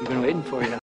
We've been waiting for you.